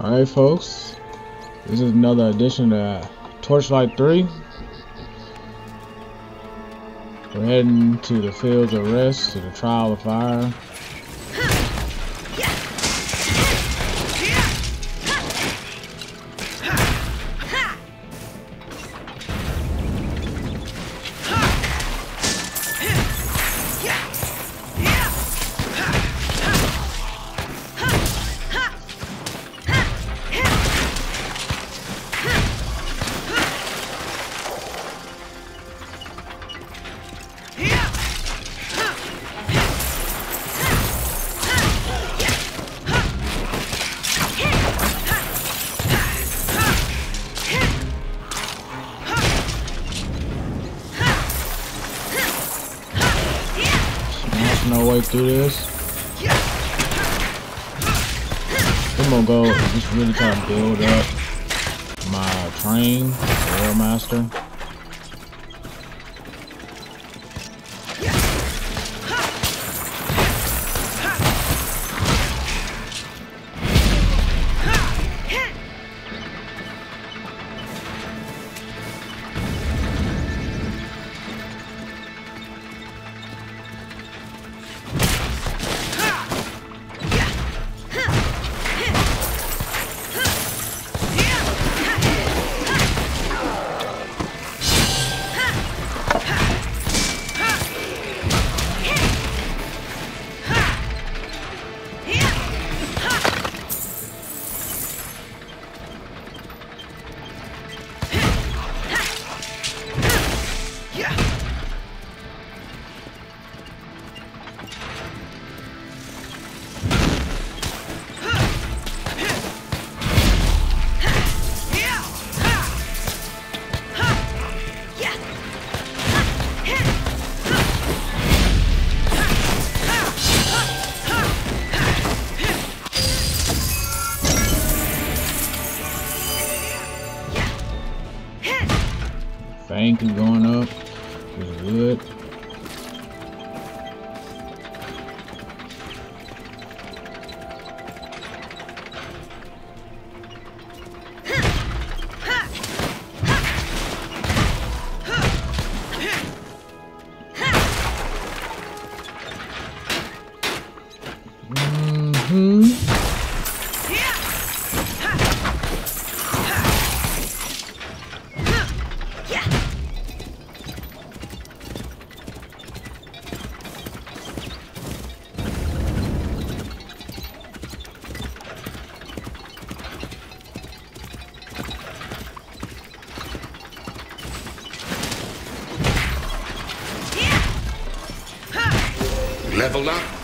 Alright folks, this is another edition of Torchlight 3. We're heading to the fields of rest, to the trial of fire. Just really try to build up my train, Rail Master. Is going Level up.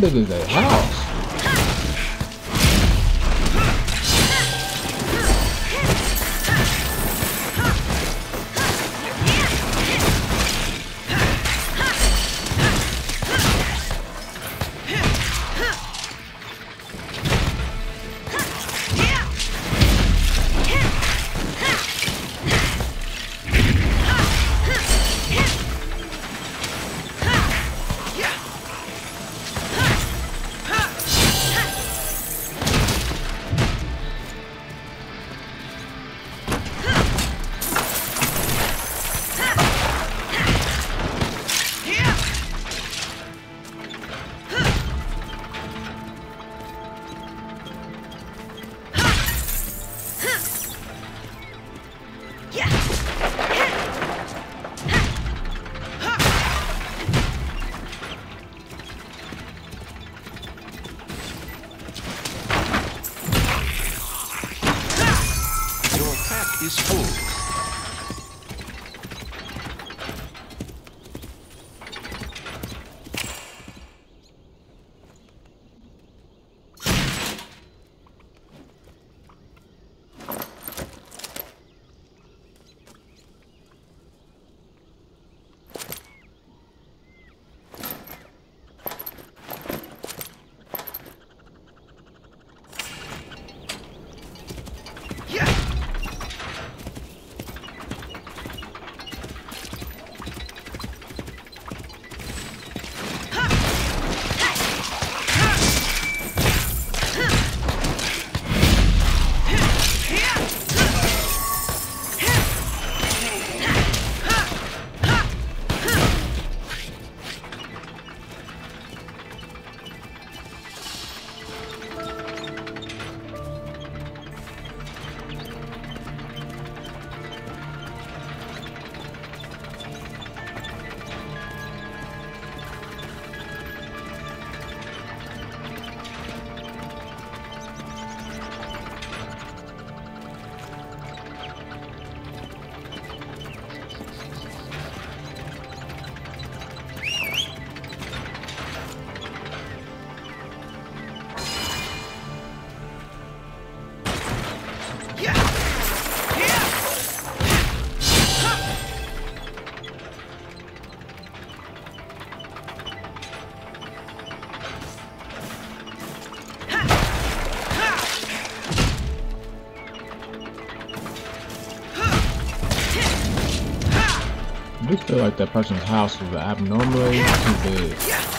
Big is that house? Is full. Like that person's house was abnormally too big.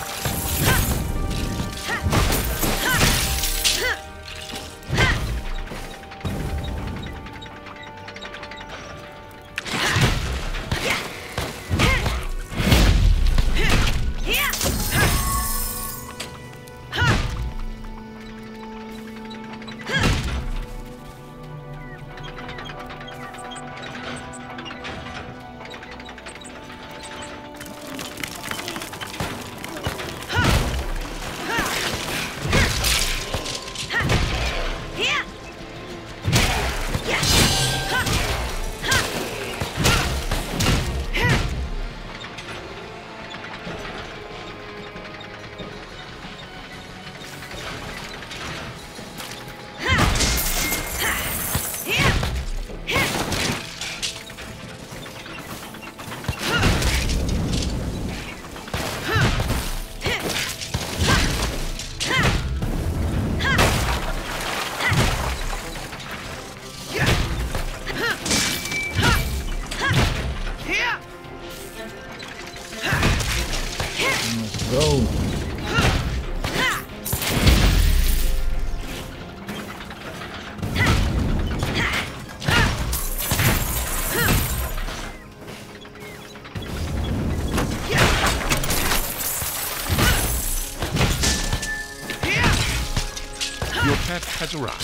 Arrived.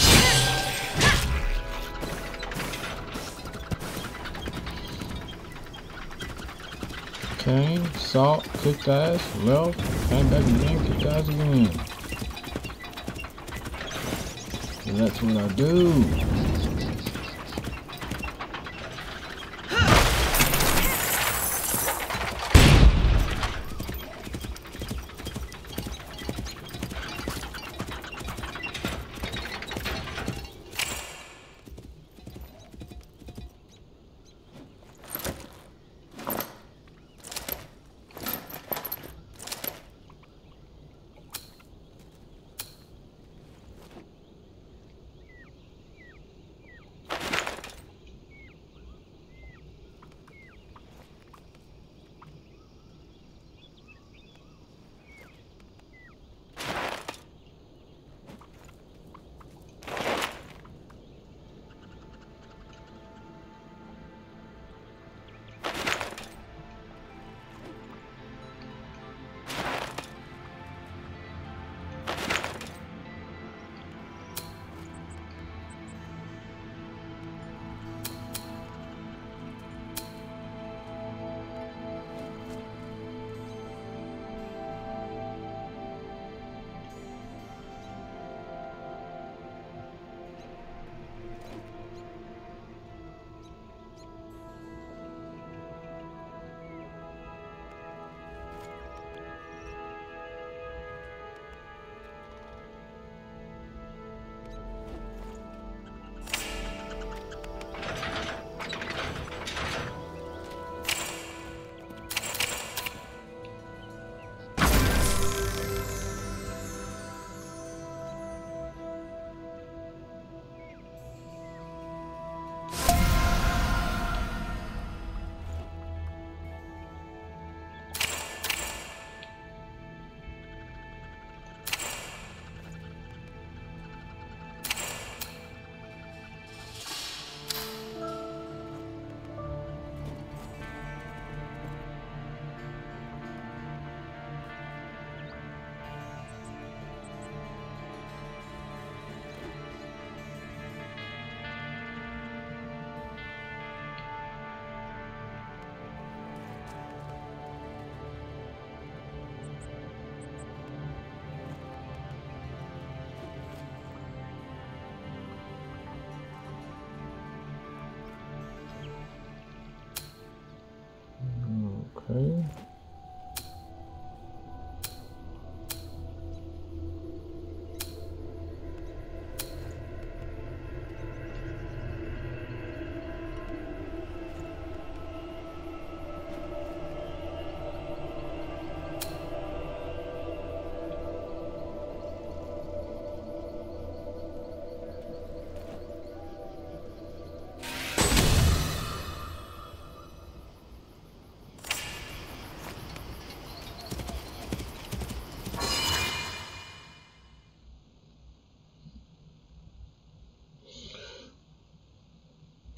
Came, salt, kicked ass, left, came back again, cooked ass again. And that's what I do. Okay.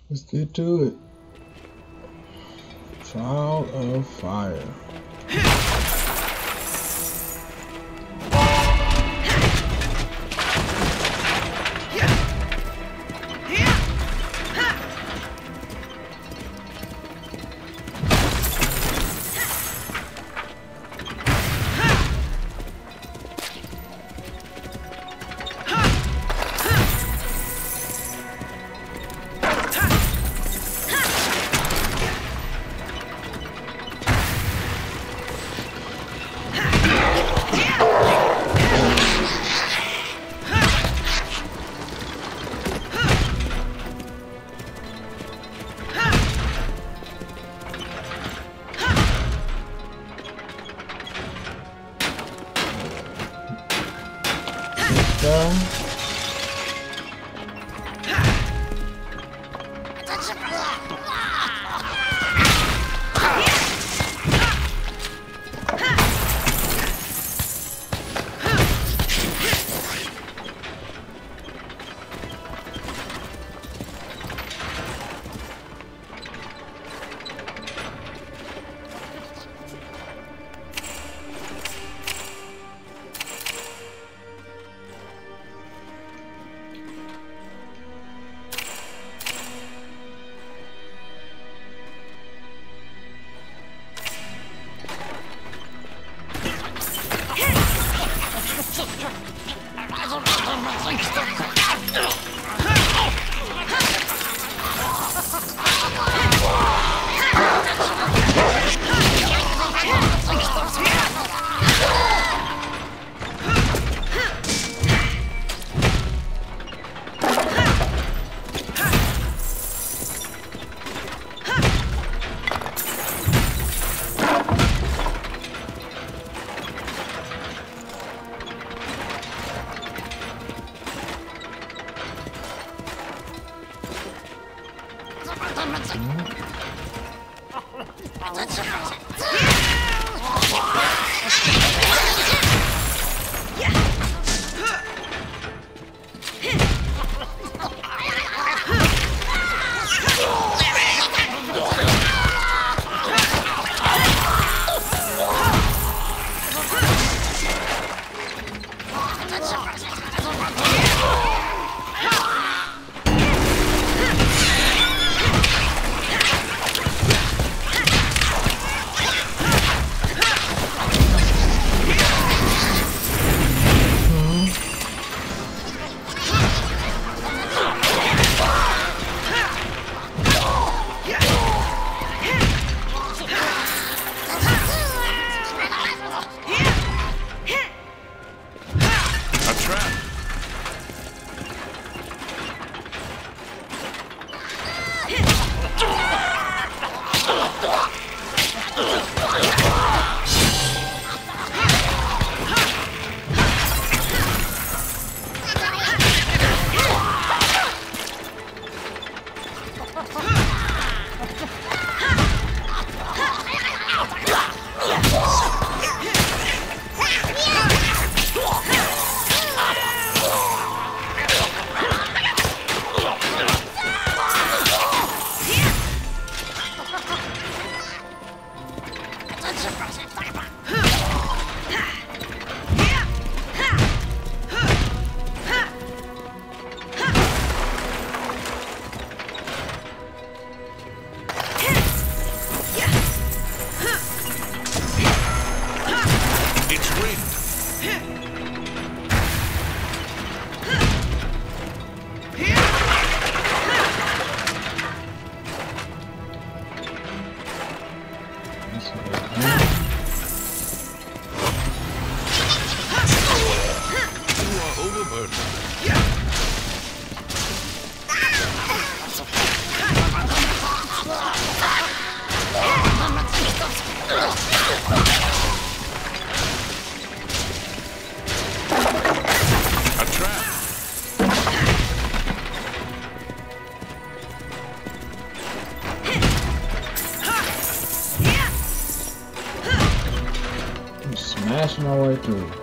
Let's get to it. Trial of Fire. あ! Smashing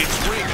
It's wind.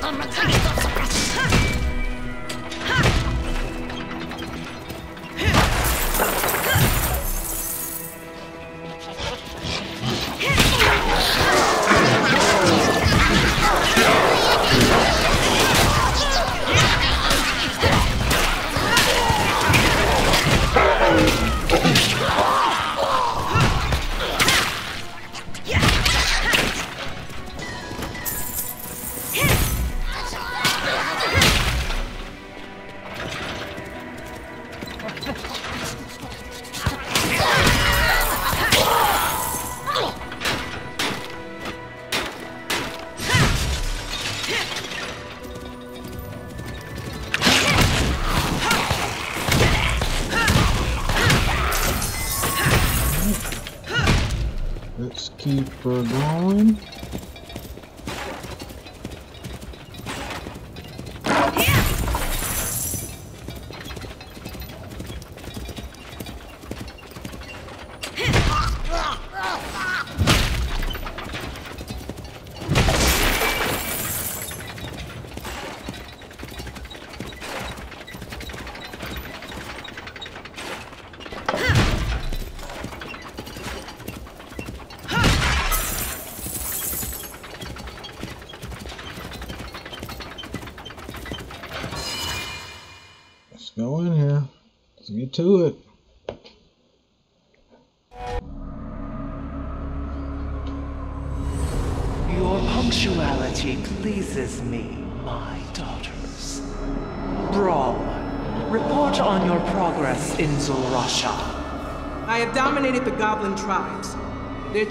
Battle Mechanics! Keep going.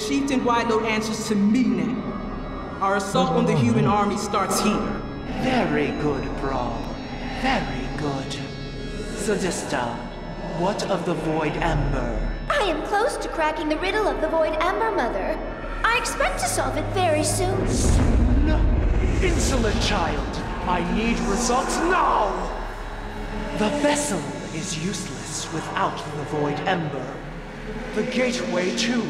Chieftain Wideload answers to me now. Our assault on the human army starts here. Very good, Brawl. Very good. Sadista, what of the Void Ember? I am close to cracking the riddle of the Void Ember, Mother. I expect to solve it very soon. Soon? insolent child. I need results now! The vessel is useless without the Void Ember. The gateway, too.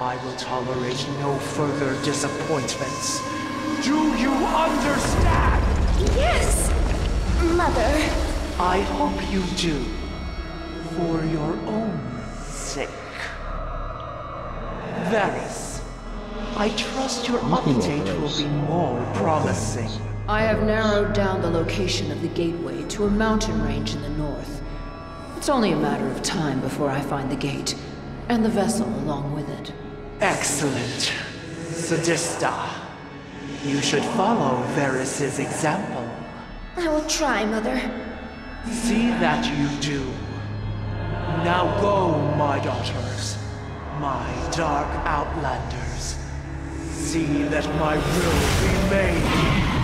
I will tolerate no further disappointments. Do you understand? Yes, Mother. I hope you do. For your own sake. Varys, I trust your update will be more promising. I have narrowed down the location of the gateway to a mountain range in the north. It's only a matter of time before I find the gate, and the vessel along with it. Excellent. Sadista, you should follow Varys' example. I will try, Mother. See that you do. Now go, my daughters, my dark outlanders. See that my will be made.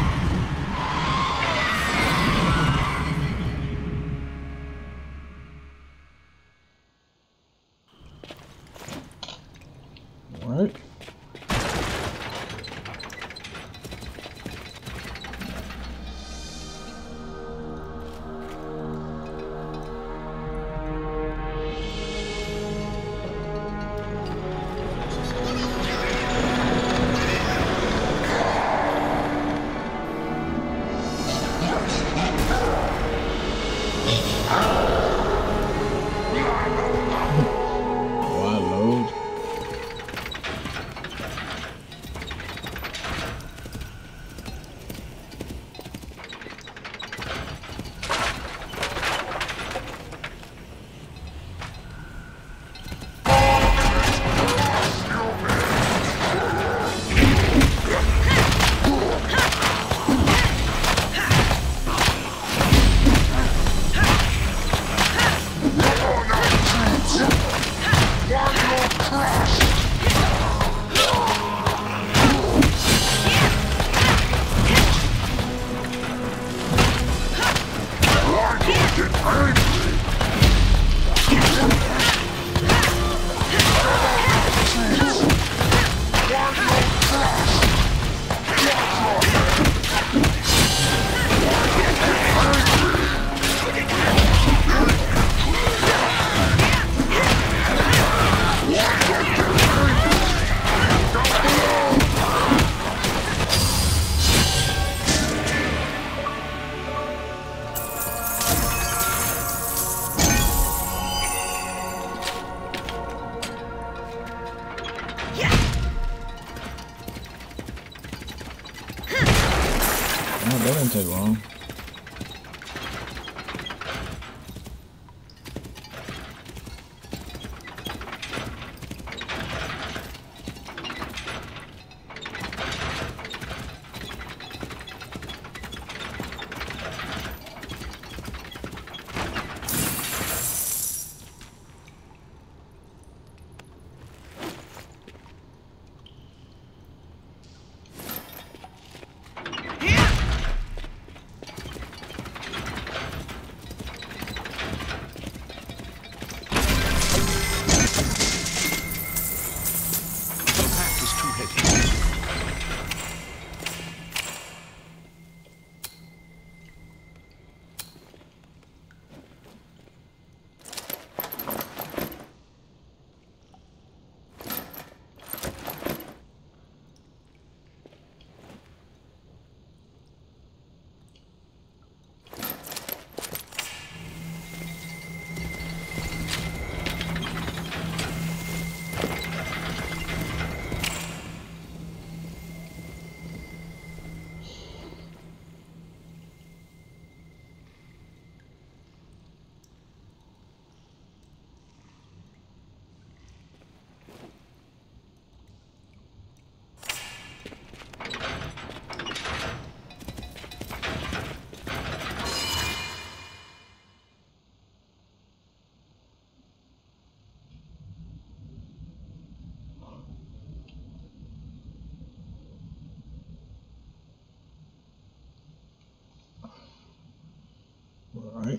Take long.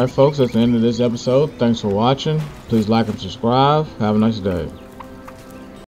Alright, folks, that's the end of this episode. Thanks for watching. Please like and subscribe. Have a nice day.